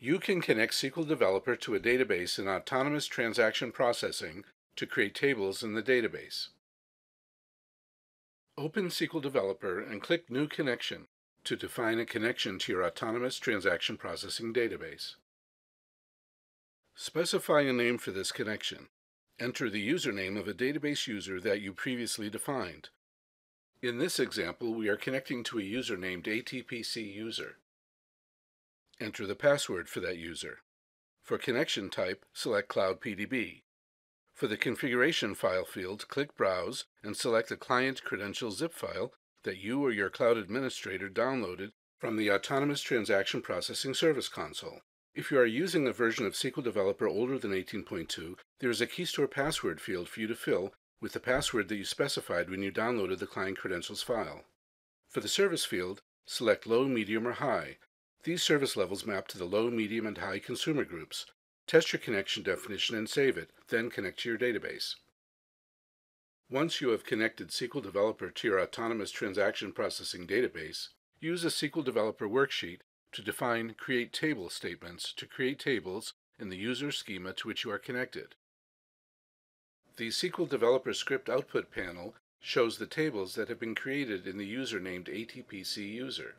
You can connect SQL Developer to a database in Autonomous Transaction Processing to create tables in the database. Open SQL Developer and click New Connection to define a connection to your Autonomous Transaction Processing database. Specify a name for this connection. Enter the username of a database user that you previously defined. In this example, we are connecting to a user named ATPC user. Enter the password for that user. For connection type, select Cloud PDB. For the configuration file field, click Browse and select the client credential zip file that you or your cloud administrator downloaded from the Autonomous Transaction Processing Service Console. If you are using a version of SQL Developer older than 18.2, there is a KeyStore password field for you to fill with the password that you specified when you downloaded the client credentials file. For the service field, select Low, Medium, or High. These service levels map to the low, medium, and high consumer groups. Test your connection definition and save it, then connect to your database. Once you have connected SQL Developer to your Autonomous Transaction Processing database, use a SQL Developer worksheet to define create table statements to create tables in the user schema to which you are connected. The SQL Developer Script Output panel shows the tables that have been created in the user named ATPC user.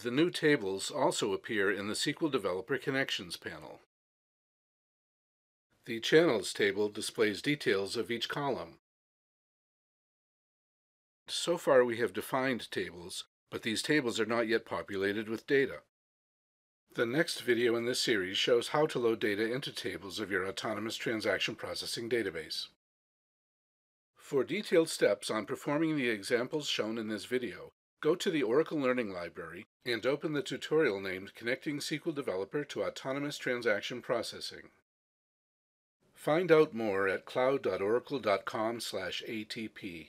The new tables also appear in the SQL Developer Connections panel. The Channels table displays details of each column. So far we have defined tables, but these tables are not yet populated with data. The next video in this series shows how to load data into tables of your Autonomous Transaction Processing database. For detailed steps on performing the examples shown in this video, go to the Oracle Learning Library and open the tutorial named Connecting SQL Developer to Autonomous Transaction Processing. Find out more at cloud.oracle.com/atp.